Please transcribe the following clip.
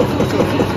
えっ?